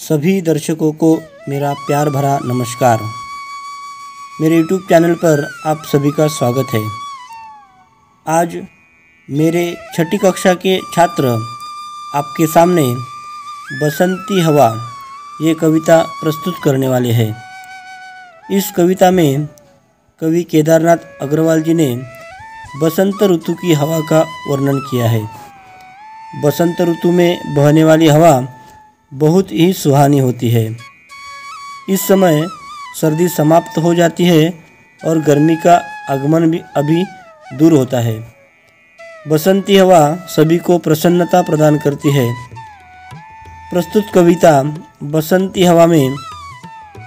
सभी दर्शकों को मेरा प्यार भरा नमस्कार। मेरे YouTube चैनल पर आप सभी का स्वागत है। आज मेरे छठी कक्षा के छात्र आपके सामने बसंती हवा, ये कविता प्रस्तुत करने वाले हैं। इस कविता में कवि केदारनाथ अग्रवाल जी ने बसंत ऋतु की हवा का वर्णन किया है। बसंत ऋतु में बहने वाली हवा बहुत ही सुहानी होती है। इस समय सर्दी समाप्त हो जाती है और गर्मी का आगमन भी अभी दूर होता है। बसंती हवा सभी को प्रसन्नता प्रदान करती है। प्रस्तुत कविता, बसंती हवा में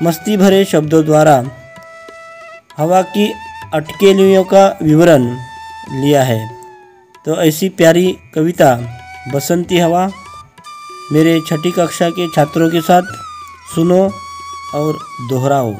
मस्ती भरे शब्दों द्वारा हवा की अटकेलियों का विवरण लिया है। तो ऐसी प्यारी कविता, बसंती हवा मेरे छठी कक्षा के छात्रों के साथ सुनो और दोहराओ।